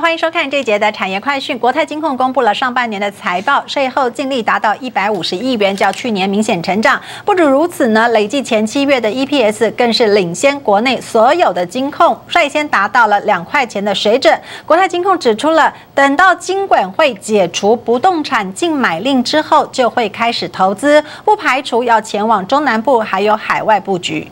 欢迎收看这一节的产业快讯。国泰金控公布了上半年的财报，税后净利达到一百五十亿元，较去年明显成长。不止如此呢，累计前七月的 EPS 更是领先国内所有的金控，率先达到了两块钱的水准。国泰金控指出了，等到金管会解除不动产竞买令之后，就会开始投资，不排除要前往中南部还有海外布局。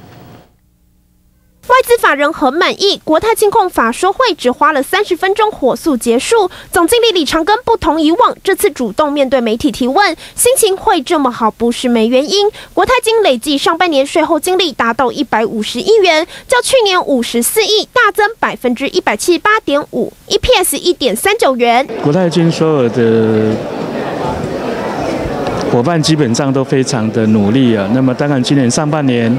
外资法人很满意，国泰金控法说会只花了三十分钟火速结束。总经理李长庚不同以往，这次主动面对媒体提问，心情会这么好不是没原因。国泰金累计上半年税后净利达到一百五十亿元，较去年五十四亿大增百分之一百七十八点五，EPS 一点三九元。国泰金所有的伙伴基本上都非常的努力啊。那么当然今年上半年。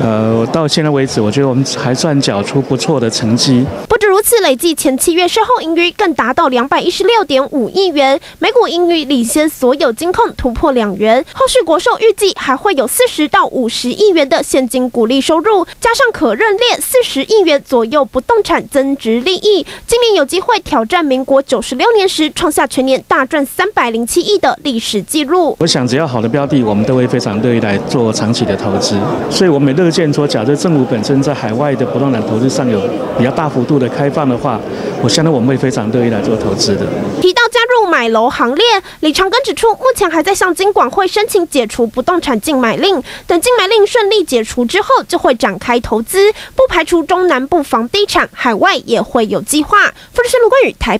呃，到现在为止，我觉得我们还算缴出不错的成绩。如此，累计前七月税后盈余更达到两百一十六点五亿元，每股盈余领先所有金控突破两元。后续国寿预计还会有四十到五十亿元的现金股利收入，加上可认列四十亿元左右不动产增值利益，今年有机会挑战民国九十六年时创下全年大赚三百零七亿的历史记录。我想，只要好的标的，我们都会非常乐意来做长期的投资，所以我们乐。见说，假设政府本身在海外的不动产投资上有比较大幅度的开放的话，我相信我们会非常乐意来做投资的。提到加入买楼行列，李长根指出，目前还在向金管会申请解除不动产竞买令，等竞买令顺利解除之后，就会展开投资，不排除中南部房地产海外也会有计划。富士山卢冠宇台。